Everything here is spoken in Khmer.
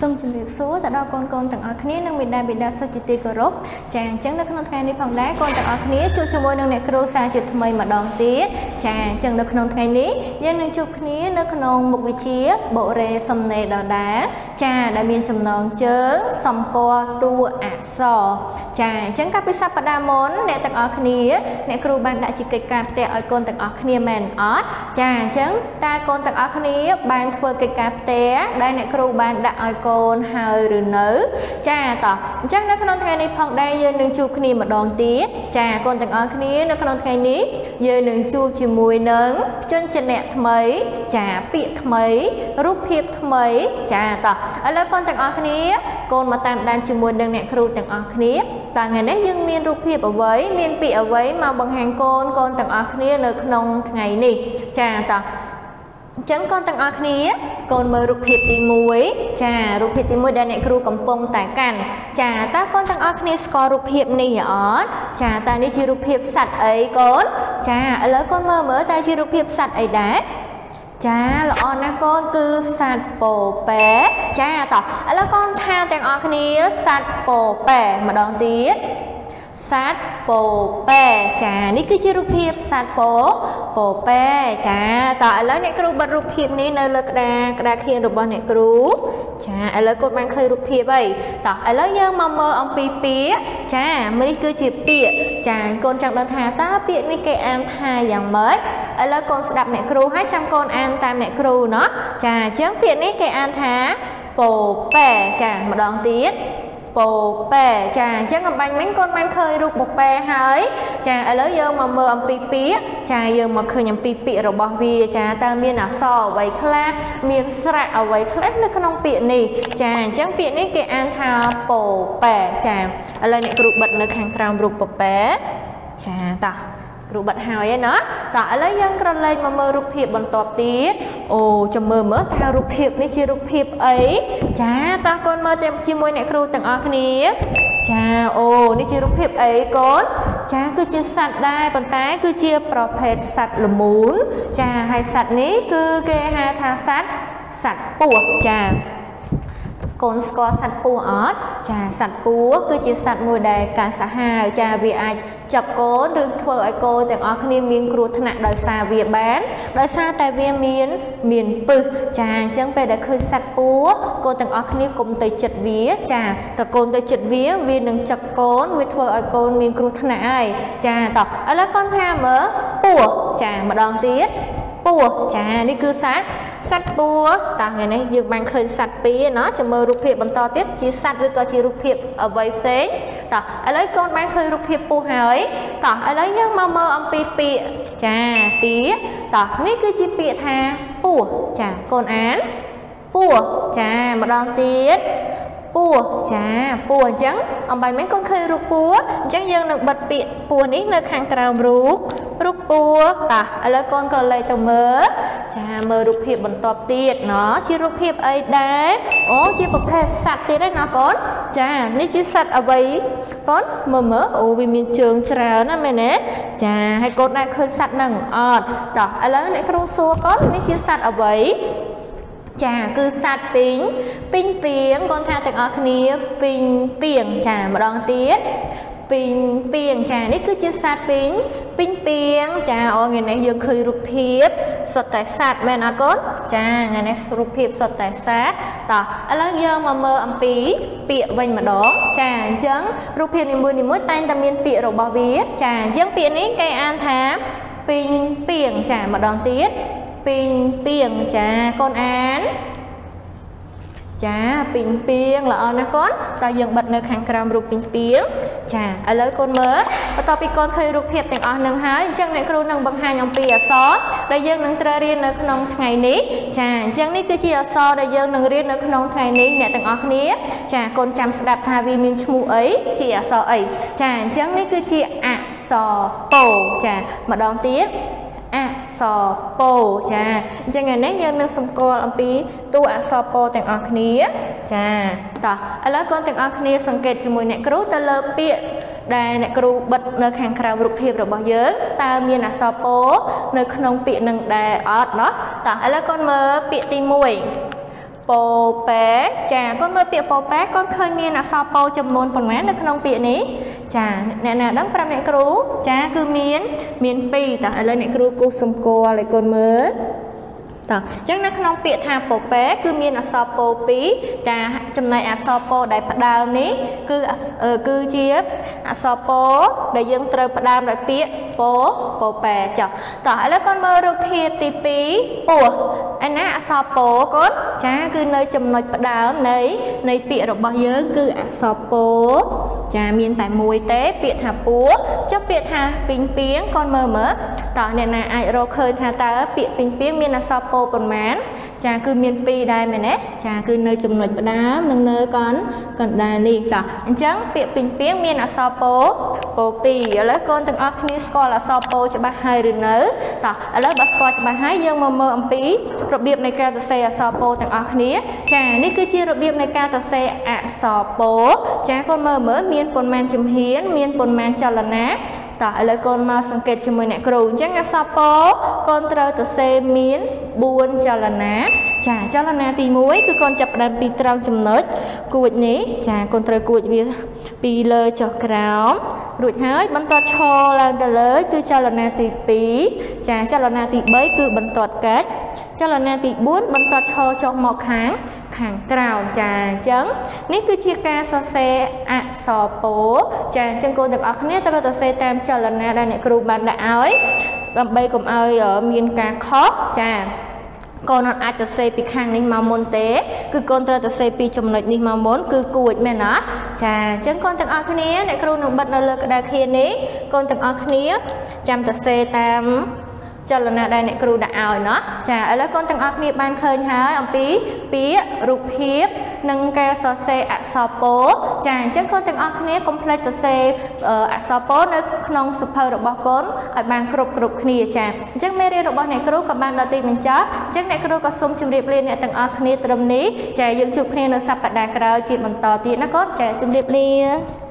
សូមជម្រាបសួរទៅដល់កូនកូនទាំងអស់គ្នានិងមេដាបេដាសុខជាទីគោរពចាអញ្ចឹងនៅក្នុងថ្ងៃនេះផងដែរកូនទាំងអស់គ្នាជួបជាមួយនឹងអ្នកគ្រូសាជាថ្មីម្ដងទៀតចាអញ្ចឹងនៅក្នុងថ្ងៃនេះយើងនឹងជួបគ្នានៅក្នុងមុខវិជ្ជាបុរេសំណេរដដាចាដែលមានចំណងជើងសម្គាល់តួអក្សរចាអញ្ចឹងកាលពីសប្តាហ៍មុនអ្នកទាំងអស់គ្នាអ្នកគ្រូបានដាក់ជាកិច្ចការផ្ទះឲ្យកូនទាំងអស់គ្នាមែនអត់ចាអញ្ចឹងតើកូនទាំងអស់គ្នាបានធ្វើកិច្ចការផ្ទះដែលអ្នកគ្រូបានដាក់ឲ្យកូនហើយឬនៅ ចាតោះអញ្ចឹងនៅក្នុងថ្ងៃនេះផងដែរយើងនឹងជួបគ្នាម្ដងទៀតចាកូនទាំងអស់គ្នានៅក្នុងថ្ងៃនេះយើងនឹងជួបជាមួយនឹងជនជនៈថ្មី ចាពាក្យថ្មីរូបភាពថ្មី ចាតោះឥឡូវកូនទាំងអស់គ្នាកូនមកតាមដានជាមួយនឹងអ្នកគ្រូទាំងអស់គ្នាតើថ្ងៃនេះយើងមានរូបភាពអ្វីមានពាក្យអ្វីមកបង្ហាញកូនកូនទាំងអស់គ្នានៅក្នុងថ្ងៃនេះចាតោះ អញ្ចឹងកូនទាំងអស់គ្នាកូនមើលរូបភាពទី1ចារូបភាពទី1ដែលអ្នកគ្រូកំពុងតែកាន់ចាតើកូនទាំងអស់គ្នាស្គាល់រូបភាពនេះអត់ចាតើនេះជារូបភាពសត្វអីកូនចាឥឡូវកូនមើលមើលតើជារូបភាពសត្វអីដែរចាល្អណាស់កូនគឺសត្វពោប៉ែចាតោះឥឡូវកូនថាទាំងអស់គ្នាសត្វពោប៉ែម្ដងទៀត សត្វពោប៉ែចានេះគឺជារូបភាពសត្វពោពោប៉ែចាតើឥឡូវអ្នកគ្រូបិទរូបភាពនេះនៅលើក្តារក្តារខៀនរបស់អ្នកគ្រូចាឥឡូវកូនបានឃើញរូបភាពអីតោះឥឡូវយើងមកមើលអំពីពាក្យចានេះគឺជាពាក្យចាកូនចង់ដឹងថាតើពាក្យនេះគេអានថាយ៉ាងម៉េចឥឡូវកូនស្ដាប់អ្នកគ្រូហើយចាំកូនអានតាមអ្នកគ្រូណោះចាអញ្ចឹងពាក្យនេះគេអានថាពោប៉ែចាម្ដងទៀត ពោប៉ែចាអញ្ចឹងអំបញ្ញមិញកូនបានឃើញរូបពប៉ែហើយចាឥឡូវយើងមកមើលអំពីពាក្យចាយើងមកឃើញអំពីពាក្យរបស់វាចាតើមានអក្សរអ្វីខ្លះមានស្រៈអ្វីខ្លះនៅក្នុងពាក្យនេះចាអញ្ចឹងពាក្យនេះគេអានថាពោប៉ែចាឥឡូវអ្នកគ្រូបិទនៅខាងក្រោមរូបពប៉ែចាតោះ គ្រូបិទហើយឯណាតោះឥឡូវយើងក្រឡេកមកមើលរូបភាពបន្ទាប់ទៀតអូចាំមើលមើលតើរូបភាពនេះជារូបភាពអីចាតើកូនមើលតាមជាមួយអ្នកគ្រូទាំងអស់គ្នា ចាអូនេះជារូបភាពអីកូនចាគឺជាសត្វដែរប៉ុន្តែគឺជាប្រភេទសត្វល្មូនចាហើយសត្វនេះគឺគេហៅថាសត្វសត្វពស់ចា កូនស្គាល់សត្វពស់អត់ចាសត្វពស់គឺជាសត្វមួយដែលកាសាហាវចាវាអាចចឹកកូនឬធ្វើឲ្យកូនទាំងអស់គ្នាមានគ្រោះថ្នាក់ដោយសារវាបានដោយសារតែវាមានមានពឹសចាអញ្ចឹងពេលដែលឃើញសត្វពស់កូនទាំងអស់គ្នាកុំទៅចិត្តវា ចាតើកូនទៅចិត្តវាវានឹងចឹកកូនវាធ្វើឲ្យកូនមានគ្រោះថ្នាក់ហើយចាតោះឥឡូវកូនថាមើលពស់ចាម្ដងទៀតពស់ចានេះគឺសត្វ សត្វពស់តើថ្ងៃនេះយើងបានឃើញសត្វពីរណាចាំមើលរូបភាពបន្តទៀតជាសត្វឬក៏ជារូបភាពអ្វីផ្សេងតោះឥឡូវកូនបានឃើញរូបភាពពស់ហើយតោះឥឡូវយើងមកមើលអំពីពាក្យចាពាក្យតោះនេះគឺជាពាក្យថាពស់ចាកូនអានពស់ចាម្ដងទៀត ពស់ចាពស់អញ្ចឹងអំបីមិនកូនឃើញរូបពស់អញ្ចឹងយើងនឹងបិទពាក្យពស់នេះនៅខាងក្រោមរូបរូបពស់តោះឥឡូវកូនក៏លេខទៅមើលចាមើលរូបភាពបន្ទាប់ទៀតណជារូបភាពអីដែរអូជាប្រភេទសត្វទៀតឯណាកូនចានេះជាសត្វអ្វីកូនមើលមើលអូវាមានជើងច្រើនណាមែនទេចាហើយកូនដែរឃើញសត្វហ្នឹងអត់តោះឥឡូវអ្នកគ្រូសួរកូននេះជាសត្វអ្វី ចាគឺសត្វពីងពីងពីងកូនថាទាំងអស់គ្នាពីងពីងចាម្ដងទៀតពីងពីងចានេះគឺជាសត្វពីងពីងពីងចាអូថ្ងៃនេះយើងឃើញរូបភាពសុទ្ធតែសត្វមែនអត់កូនចាថ្ងៃនេះរូបភាពសុទ្ធតែសត្វតោះឥឡូវយើងមកមើលអំពីពាក្យវិញម្ដងចាអញ្ចឹងរូបភាពនីមួយៗតែងតែមានពាក្យរបស់វា ចាអញ្ចឹងពាក្យនេះគេអានថាពីងពីងចាម្ដងទៀត ពីងពីងចាកូនអានចាពីងពីងល្អណាស់កូនតើយើងបិទនៅខាងក្រោមរូបពីងពីងចាឥឡូវកូនមើលបន្ទាប់ពីកូនឃើញរូបភាពទាំងអស់នឹងហើយអញ្ចឹងអ្នកគ្រូនឹងបង្ហាញអំពីអក្សរដែលយើងនឹងត្រូវរៀននៅក្នុងថ្ងៃនេះចាអញ្ចឹងនេះគឺជាអក្សរដែលយើងនឹងរៀននៅក្នុងថ្ងៃនេះអ្នកទាំងអស់គ្នាចាកូនចាំស្ដាប់ថាវាមានឈ្មោះអីជាអក្សរអីចាអញ្ចឹងនេះគឺជាអក្សរពោចាម្ដងទៀតអ ក្សរពោចាអញ្ចឹងថ្ងៃនេះយើងនឹងសម្គាល់អំពីតួអក្សរពោទាំងអស់គ្នា ចាតោះឥឡូវកូនទាំងអស់គ្នាសង្កេតជាមួយអ្នកគ្រូទៅលើពាក្យដែលអ្នកគ្រូបិទនៅខាងក្រៅរូបភាពរបស់យើងតើមានអក្សរពោនៅក្នុងពាក្យនឹងដែរអត់ណោះតោះឥឡូវកូនមើលពាក្យទី1ពោប៉ែចាកូនមើលពាក្យពោប៉ែកូនឃើញមានអក្សរពោចំនួនប៉ុន្មាននៅក្នុងពាក្យនេះ ចាអ្នកណាដឹងប្រាប់អ្នកគ្រូចាគឺមានមាន2តោះឥឡូវអ្នកគ្រូគូសសម្គាល់ឲ្យកូនមើលតោះអញ្ចឹងនៅក្នុងពាក្យថាពពេគឺមានអក្សរពោ2ចាចំណែកអក្សរពោដែលផ្ដើមនេះគឺគឺជាអក្សរពោដែលយើងត្រូវផ្ដើមដោយពាក្យពោពោពេចុះតោះឥឡូវកូនមើលរូបភាពទី2ពោះឯណាអក្សរពោកូនចាគឺនៅចំណុចផ្ដើមនៃនៃពាក្យរបស់យើងគឺអក្សរពោ ចាមានតែមួយទេ ពាក្យថាពោះចុះពាក្យថាពីងពីងកូនមើលមើលតោះអ្នកណាអាចរកឃើញថាតើពាក្យពីងពីងមានអក្សរពោប៉ុន្មាន ចាគឺមាន2ដែរមែនទេចាគឺនៅចំណុចផ្ដើមនិងនៅកណ្កណ្ដាលនេះតោះអញ្ចឹងពាក្យពីងពីងមានអក្សរពោពោ2ឥឡូវកូនទាំងអស់គ្នាស្គាល់អក្សរពោច្បាស់ហើយឬនៅតោះឥឡូវបើស្គាល់ច្បាស់ហើយយើងមកមើលអំពីរបៀបនៃការសរសេរអក្សរពោទាំងអស់គ្នា ចានេះគឺជារបៀបនៃការសរសេរអក្សរពោចាកូនមើលមើលមានប៉ុន្មានជំហាន មានប៉ុន្មានចលនាតោះឥឡូវកូនមកសង្កេតជាមួយអ្នកគ្រូអញ្ចឹងអក្សរពោកូនត្រូវទៅសេមាន4ចលនាចាចលនាទី1គឺកូនចាប់ផ្ដើមពីត្រង់ចំណុចគួចនេះចាកូនត្រូវគួចវាពីលើចុះក្រោមរួចហើយបន្តឈរឡើងទៅលើគឺចលនាទី2ចាចលនាទី3គឺបន្តកាច់ចលនាទី4បន្តឈរចុះមកខាង ខាងក្រោមចាអញ្ចឹងនេះគឺជាការសរសេរអក្សរពោចាអញ្ចឹងកូនទាំងអស់គ្នាត្រូវសរសេរតាមចលនាដែលអ្នកគ្រូបានដាក់ឲ្យដើម្បីកុំឲ្យមានការខុសចាកូនអាចទៅសេពីខាងនេះមកមុនទេ គឺកូនត្រូវទៅសេពីចំណុចនេះមកមុនគឺគួចមែនអត់ចាអញ្ចឹងកូនទាំងអស់គ្នាអ្នកគ្រូនឹងបិទនៅលើក្តារខៀននេះកូនទាំងអស់គ្នា ចាំទៅសេតាម ចលនាដែលអ្នកគ្រូដាក់ឲ្យណោះចាឥឡូវកូនទាំងអស់គ្នាបានឃើញហើយអំពីពាក្យរូបភាព និងការសរសេរអក្សរពោ ចាអញ្ចឹងកូនទាំងអស់គ្នាកុំភ្លេចសរសេរអក្សរពោនៅក្នុងសភៅរបស់កូនឲ្យបានគ្រប់គ្រប់គ្នាចាអញ្ចឹងមេរៀនរបស់អ្នកគ្រូក៏បានដល់ទីបញ្ចប់អញ្ចឹងអ្នកគ្រូក៏សូមជម្រាបលាអ្នកទាំងអស់គ្នាត្រឹមនេះចាយើងជួបគ្នានៅសប្តាហ៍ក្រោយជាបន្តទៀតណាកូនចាជម្រាបលា